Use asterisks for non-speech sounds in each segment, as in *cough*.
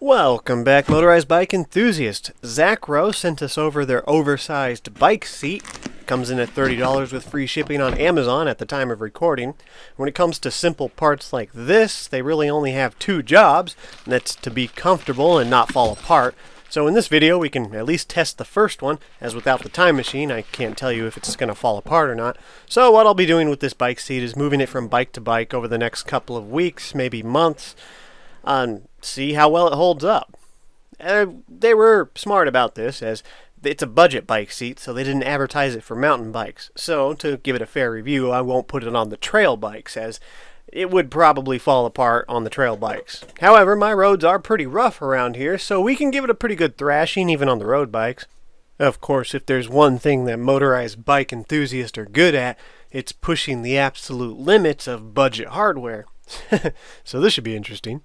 Welcome back, motorized bike enthusiast. Zacro sent us over their oversized bike seat. Comes in at $30 with free shipping on Amazon at the time of recording. When it comes to simple parts like this, they really only have two jobs, and that's to be comfortable and not fall apart. So in this video, we can at least test the first one, as without the time machine, I can't tell you if it's going to fall apart or not. So what I'll be doing with this bike seat is moving it from bike to bike over the next couple of weeks, maybe months, and see how well it holds up. Uh, they were smart about this, as it's a budget bike seat, so they didn't advertise it for mountain bikes. So, to give it a fair review, I won't put it on the trail bikes, as it would probably fall apart on the trail bikes. However, my roads are pretty rough around here, so we can give it a pretty good thrashing even on the road bikes. Of course, if there's one thing that motorized bike enthusiasts are good at, it's pushing the absolute limits of budget hardware. *laughs* so this should be interesting.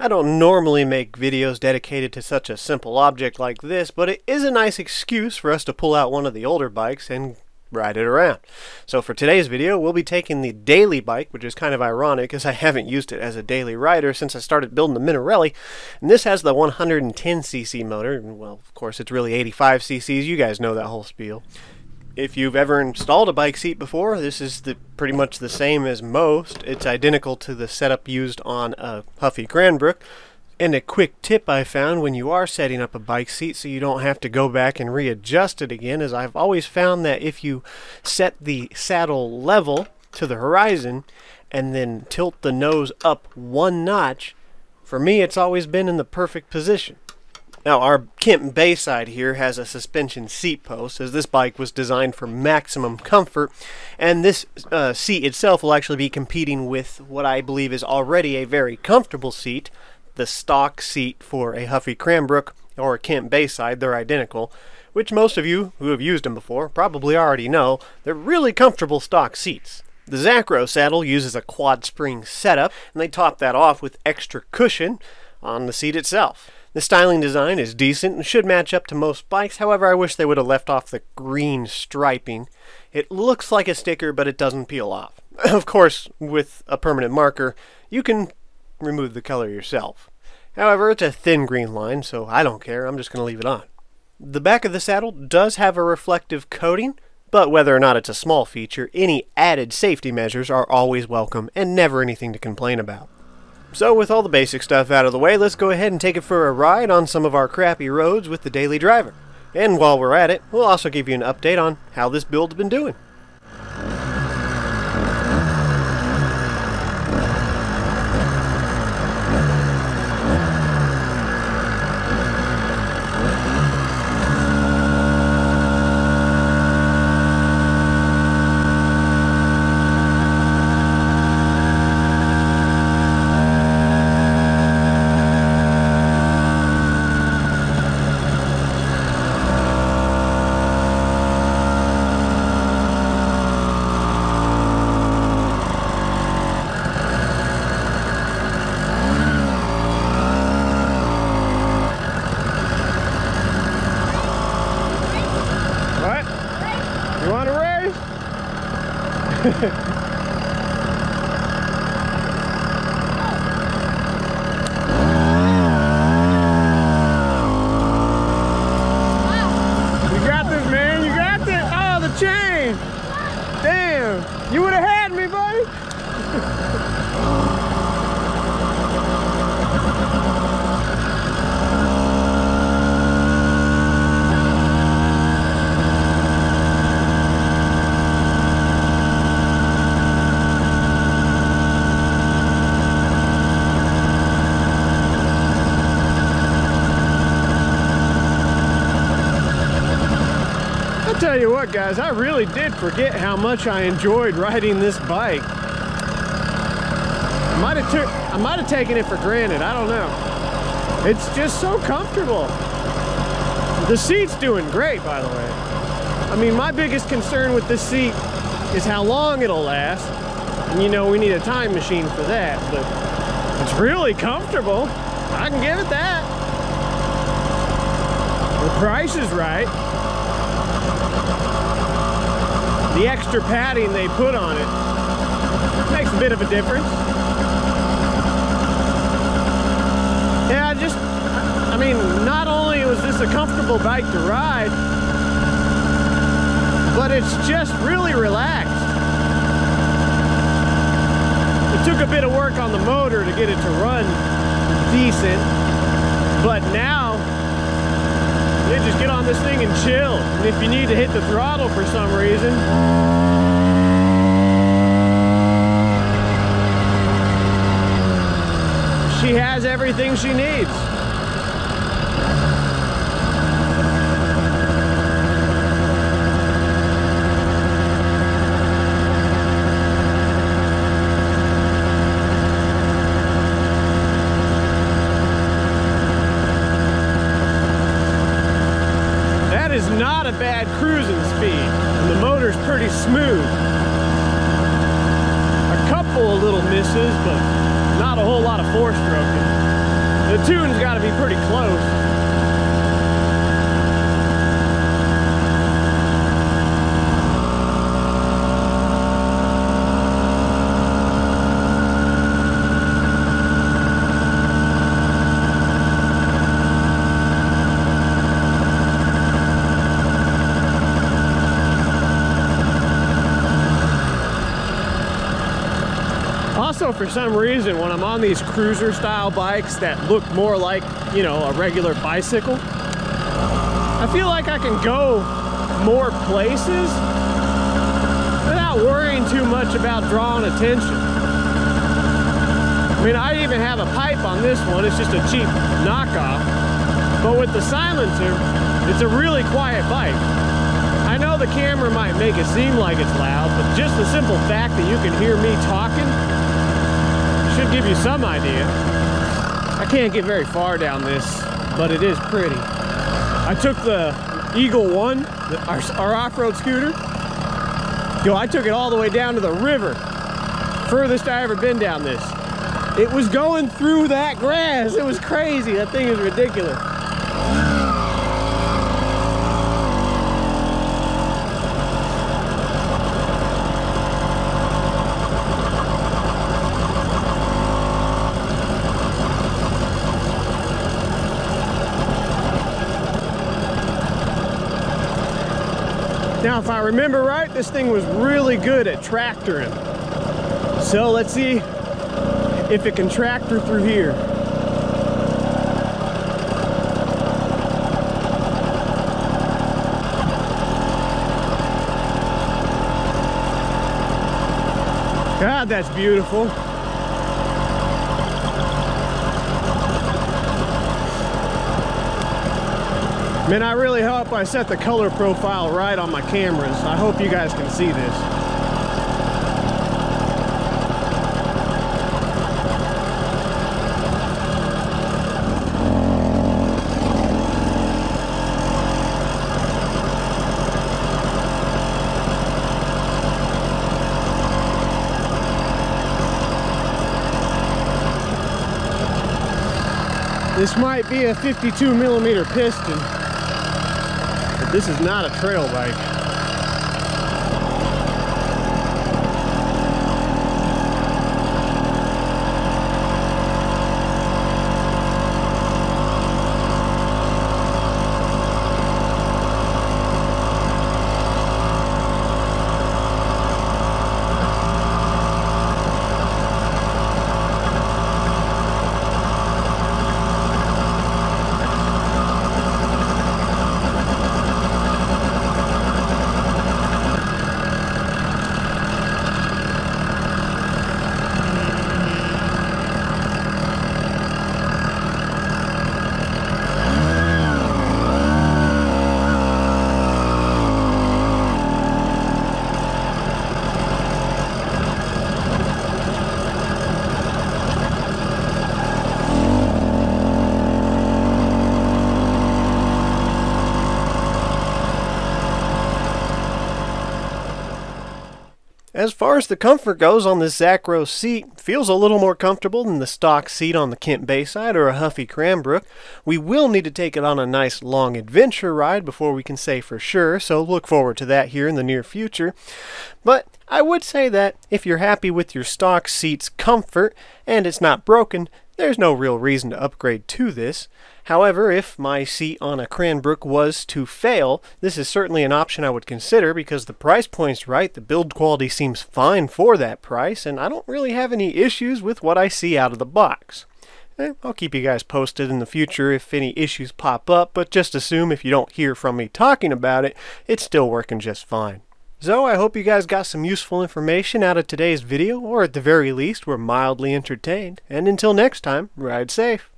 I don't normally make videos dedicated to such a simple object like this, but it is a nice excuse for us to pull out one of the older bikes and ride it around. So for today's video, we'll be taking the daily bike, which is kind of ironic because I haven't used it as a daily rider since I started building the Minarelli. And this has the 110cc motor. Well, of course, it's really 85 cc's. You guys know that whole spiel if you've ever installed a bike seat before, this is the, pretty much the same as most. It's identical to the setup used on a Huffy Cranbrook. And a quick tip I found when you are setting up a bike seat so you don't have to go back and readjust it again is I've always found that if you set the saddle level to the horizon and then tilt the nose up one notch, for me it's always been in the perfect position. Now our Kent Bayside here has a suspension seat post as this bike was designed for maximum comfort and this uh, seat itself will actually be competing with what I believe is already a very comfortable seat, the stock seat for a Huffy Cranbrook or a Kent Bayside, they're identical, which most of you who have used them before probably already know, they're really comfortable stock seats. The Zacro saddle uses a quad spring setup and they top that off with extra cushion on the seat itself. The styling design is decent and should match up to most bikes, however I wish they would have left off the green striping. It looks like a sticker, but it doesn't peel off. *laughs* Of course, with a permanent marker, you can remove the color yourself. However, it's a thin green line, so I don't care, I'm just going to leave it on. The back of the saddle does have a reflective coating, but whether or not it's a small feature, any added safety measures are always welcome and never anything to complain about. So with all the basic stuff out of the way, let's go ahead and take it for a ride on some of our crappy roads with the Daily Driver. And while we're at it, we'll also give you an update on how this build's been doing. You *laughs* would have had me, buddy. Tell you what guys, I really did forget how much I enjoyed riding this bike. I might have I might have taken it for granted, I don't know. It's just so comfortable. The seat's doing great by the way. I mean my biggest concern with this seat is how long it'll last. And you know we need a time machine for that, but it's really comfortable. I can give it that. The price is right the extra padding they put on it makes a bit of a difference. Yeah, I just I mean, not only was this a comfortable bike to ride, but it's just really relaxed. It took a bit of work on the motor to get it to run decent, but now just get on this thing and chill. And if you need to hit the throttle for some reason, she has everything she needs. That is not a bad cruising speed, and the motor's pretty smooth. A couple of little misses, but not a whole lot of four stroking. The tune's got to be pretty close. Also, for some reason, when I'm on these cruiser style bikes that look more like, you know, a regular bicycle, I feel like I can go more places without worrying too much about drawing attention. I mean, I even have a pipe on this one. It's just a cheap knockoff. But with the silencer, it's a really quiet bike. I know the camera might make it seem like it's loud, but just the simple fact that you can hear me talking should give you some idea. I can't get very far down this, but it is pretty. I took the Eagle One, our, our off-road scooter. Yo, I took it all the way down to the river. Furthest I ever been down this. It was going through that grass. It was crazy. That thing is ridiculous. Now, if I remember right, this thing was really good at tractoring. So let's see if it can tractor through here. God, that's beautiful. Man, I really hope I set the color profile right on my cameras. I hope you guys can see this. This might be a 52 millimeter piston. This is not a trail bike. As far as the comfort goes on this Zacro seat, feels a little more comfortable than the stock seat on the Kent Bayside or a Huffy Cranbrook. We will need to take it on a nice long adventure ride before we can say for sure, so look forward to that here in the near future. But I would say that if you're happy with your stock seat's comfort and it's not broken, there's no real reason to upgrade to this. However, if my seat on a Cranbrook was to fail, this is certainly an option I would consider because the price point's right, the build quality seems fine for that price, and I don't really have any issues with what I see out of the box. Eh, I'll keep you guys posted in the future if any issues pop up, but just assume if you don't hear from me talking about it, it's still working just fine. So I hope you guys got some useful information out of today's video, or at the very least were mildly entertained. And until next time, ride safe.